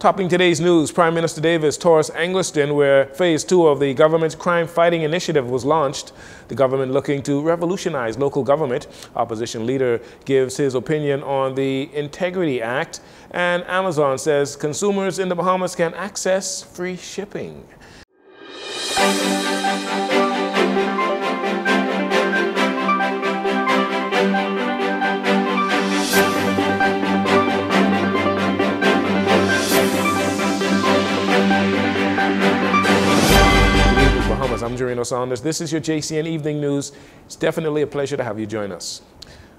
Topping today's news, Prime Minister Davis tours Englerston, where phase two of the government's crime fighting initiative was launched. The government looking to revolutionize local government. Opposition leader gives his opinion on the Integrity Act. And Amazon says consumers in the Bahamas can access free shipping. I'm Jareno Saunders. This is your JCN Evening News. It's definitely a pleasure to have you join us.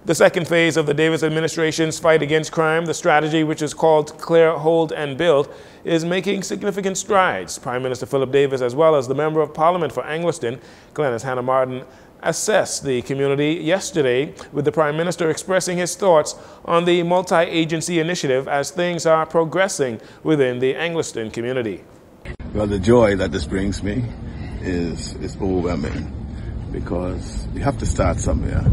The second phase of the Davis administration's fight against crime, the strategy which is called Clear, Hold, and Build, is making significant strides. Prime Minister Philip Davis, as well as the Member of Parliament for Englerston, Glenys Hanna Martin, assessed the community yesterday with the Prime Minister expressing his thoughts on the multi-agency initiative as things are progressing within the Englerston community. Well, the joy that this brings me is, is overwhelming because we have to start somewhere.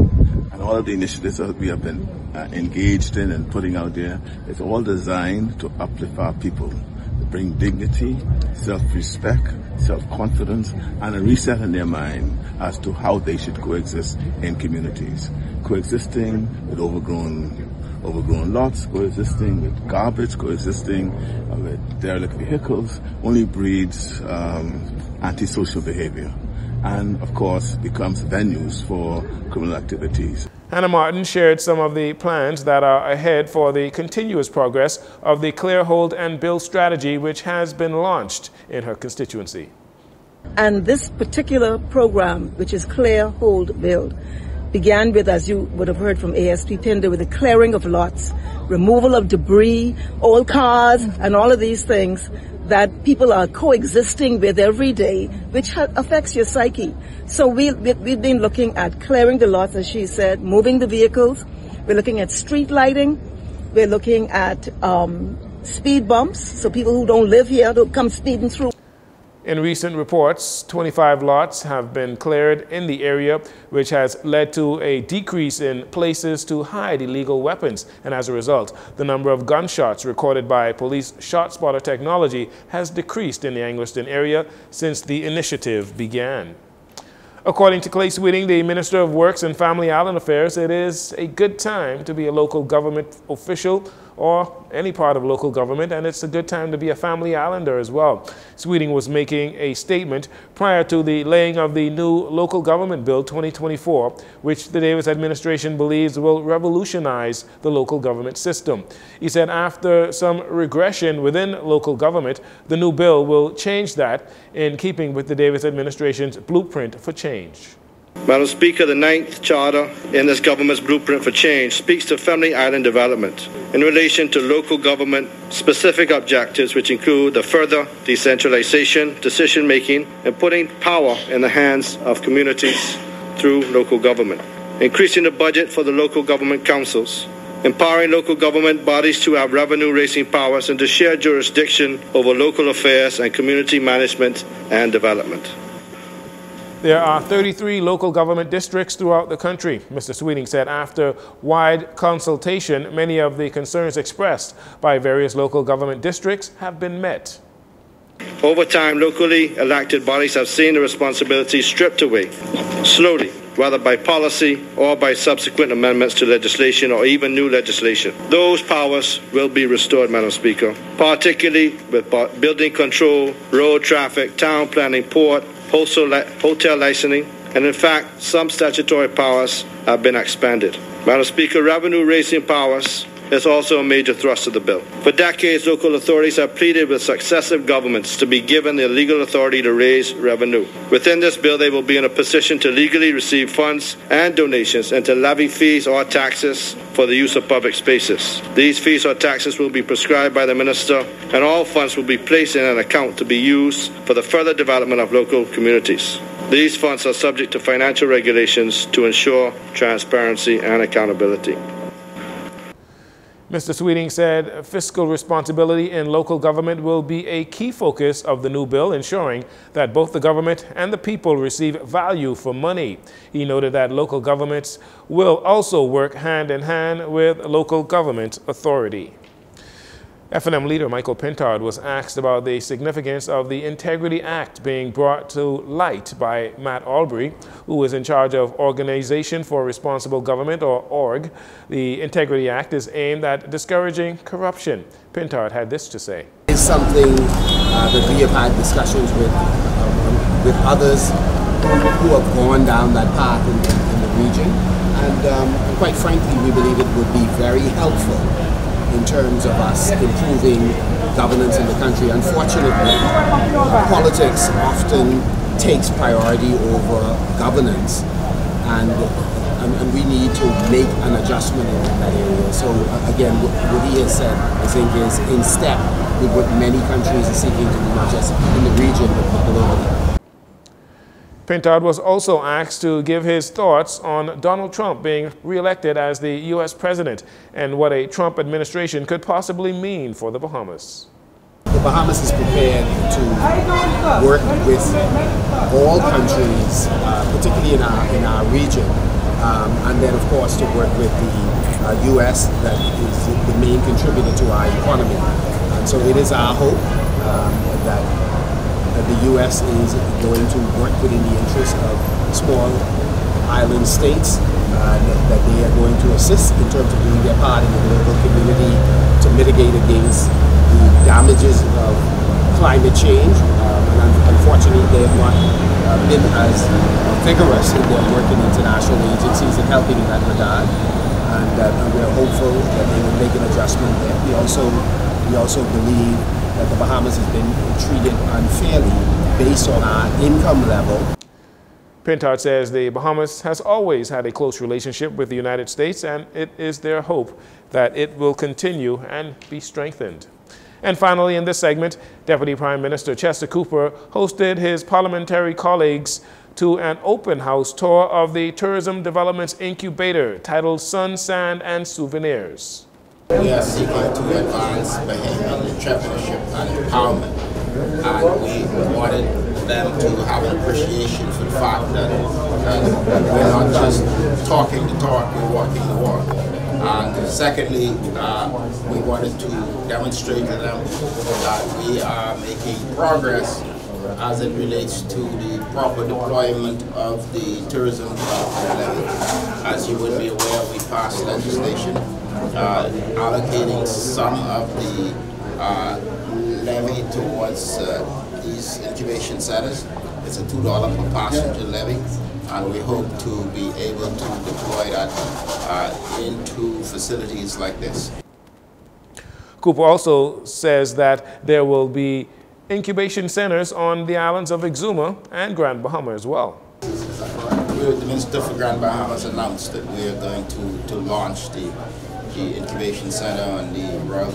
And all of the initiatives that we have been uh, engaged in and putting out there is all designed to uplift our people, to bring dignity, self-respect, self-confidence, and a reset in their mind as to how they should coexist in communities. Coexisting with overgrown overgrown lots, coexisting with garbage, coexisting with derelict vehicles, only breeds um, antisocial behavior and, of course, becomes venues for criminal activities. Hanna Martin shared some of the plans that are ahead for the continuous progress of the Clear Hold and Build strategy, which has been launched in her constituency. And this particular program, which is Clear Hold Build, began with, as you would have heard from ASP Pinder, with the clearing of lots, removal of debris, old cars, and all of these things that people are coexisting with every day, which ha- affects your psyche. So we, we, we've been looking at clearing the lots, as she said, moving the vehicles. We're looking at street lighting. We're looking at um, speed bumps, so people who don't live here don't come speeding through. In recent reports, 25 lots have been cleared in the area, which has led to a decrease in places to hide illegal weapons. And as a result, the number of gunshots recorded by police ShotSpotter technology has decreased in the Englerston area since the initiative began. According to Clay Sweeting, the Minister of Works and Family Island Affairs, it is a good time to be a local government official or any part of local government, and it's a good time to be a family islander as well. Sweeting was making a statement prior to the laying of the new Local Government Bill 2024, which the Davis administration believes will revolutionize the local government system. He said after some regression within local government, the new bill will change that in keeping with the Davis administration's blueprint for change. Madam Speaker, the ninth charter in this government's blueprint for change speaks to family island development in relation to local government specific objectives, which include the further decentralization, decision making, and putting power in the hands of communities through local government, increasing the budget for the local government councils, empowering local government bodies to have revenue raising powers and to share jurisdiction over local affairs and community management and development. There are 33 local government districts throughout the country, Mr. Sweeting said after wide consultation, many of the concerns expressed by various local government districts have been met. Over time, locally elected bodies have seen the responsibility stripped away, slowly, whether by policy or by subsequent amendments to legislation or even new legislation. Those powers will be restored, Madam Speaker, particularly with building control, road traffic, town planning, port, hotel licensing, and in fact, some statutory powers have been expanded. Madam Speaker, revenue raising powers is also a major thrust of the bill. For decades, local authorities have pleaded with successive governments to be given the legal authority to raise revenue. Within this bill, they will be in a position to legally receive funds and donations and to levy fees or taxes for the use of public spaces. These fees or taxes will be prescribed by the minister, and all funds will be placed in an account to be used for the further development of local communities. These funds are subject to financial regulations to ensure transparency and accountability. Mr. Sweeting said fiscal responsibility in local government will be a key focus of the new bill, ensuring that both the government and the people receive value for money. He noted that local governments will also work hand in hand with local government authority. FNM leader Michael Pintard was asked about the significance of the Integrity Act being brought to light by Matt Aubry, who is in charge of Organization for Responsible Government, or ORG. The Integrity Act is aimed at discouraging corruption. Pintard had this to say. It's something uh, that we have had discussions with, uh, with others who have gone down that path in, in the region. And um, quite frankly, we believe it would be very helpful in terms of us improving governance in the country. Unfortunately, politics often takes priority over governance and, and, and, we need to make an adjustment in that area. So uh, again, what he has said, I think, is in step with what many countries are seeking to do, not just in the region, but globally. Pintard was also asked to give his thoughts on Donald Trump being reelected as the U.S. president and what a Trump administration could possibly mean for the Bahamas. The Bahamas is prepared to work with all countries, uh, particularly in our, in our region, um, and then of course to work with the uh, U.S. that is the main contributor to our economy. And so it is our hope um, that that the U.S. is going to work within the interest of small island states, uh, that they are going to assist in terms of doing their part in the local community to mitigate against the damages of climate change. Um, and unfortunately, they have not uh, been as vigorous in their work in international agencies and helping in that regard. And, uh, and we're hopeful that they will make an adjustment there. We also, we also believe that the Bahamas has been treated unfairly based on our income level. Pintard says the Bahamas has always had a close relationship with the United States and it is their hope that it will continue and be strengthened. And finally, in this segment, Deputy Prime Minister Chester Cooper hosted his parliamentary colleagues to an open house tour of the Tourism Development Incubator titled Sun, Sand and Souvenirs. We are seeking to advance entrepreneurship and empowerment. And we wanted them to have an appreciation for the fact that, that we're not just talking the talk, we're walking the walk. And secondly, uh, we wanted to demonstrate to them that we are making progress as it relates to the proper deployment of the tourism levy. As you would be aware, we passed legislation uh, allocating some of the uh, levy towards uh, these incubation centers. It's a $2 per passenger levy, and we hope to be able to deploy that uh, into facilities like this. Cooper also says that there will be incubation centers on the islands of Exuma and Grand Bahama as well. The Minister for Grand Bahamas announced that we are going to, to launch the the incubation center on the Royal,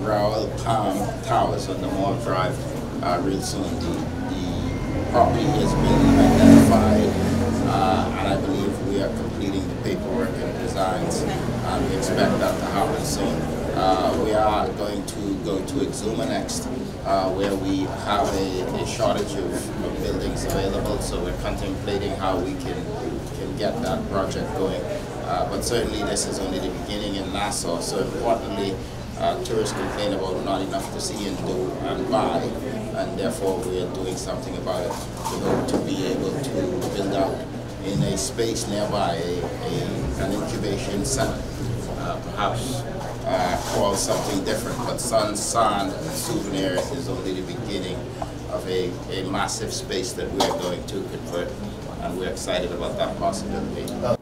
Royal Palm Towers on the Mall Drive uh, real soon. The, the property has been identified uh, and I believe we are completing the paperwork and designs and we expect that to happen soon. Uh, we are going to go to Exuma next uh, where we have a, a shortage of, of, buildings available so we're contemplating how we can, can get that project going. Uh, but certainly this is only the beginning in Nassau. So importantly, uh, tourists complain about not enough to see and do and buy, and therefore we are doing something about it. We hope to be able to build out in a space nearby a, a an incubation center, uh, perhaps uh, called something different, but Sun, Sand, Souvenir is only the beginning of a, a massive space that we are going to convert, and we're excited about that possibility.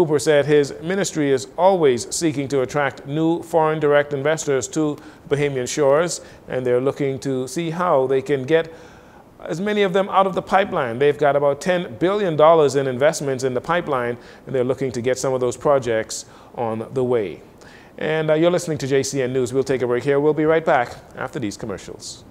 Cooper said his ministry is always seeking to attract new foreign direct investors to Bahamian shores, and they're looking to see how they can get as many of them out of the pipeline. They've got about $10 billion in investments in the pipeline, and they're looking to get some of those projects on the way. And uh, you're listening to JCN News. We'll take a break here. We'll be right back after these commercials.